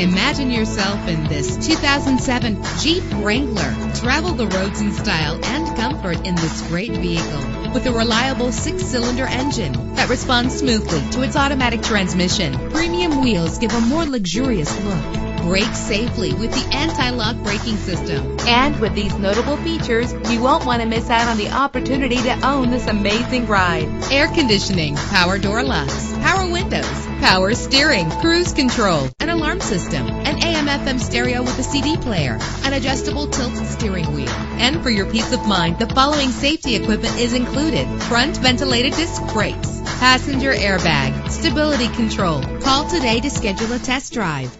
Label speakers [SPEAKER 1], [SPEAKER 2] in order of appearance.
[SPEAKER 1] Imagine yourself in this 2007 Jeep Wrangler. Travel the roads in style and comfort in this great vehicle with a reliable six-cylinder engine that responds smoothly to its automatic transmission. Premium wheels give a more luxurious look. Brake safely with the anti-lock braking system.
[SPEAKER 2] And with these notable features, you won't want to miss out on the opportunity to own this amazing ride.
[SPEAKER 1] Air conditioning, power door locks, power windows, power steering, cruise control, an alarm system, an AM FM stereo with a CD player, an adjustable tilt steering wheel. And for your peace of mind, the following safety equipment is included. Front ventilated disc brakes, passenger airbag, stability control. Call today to schedule a test drive.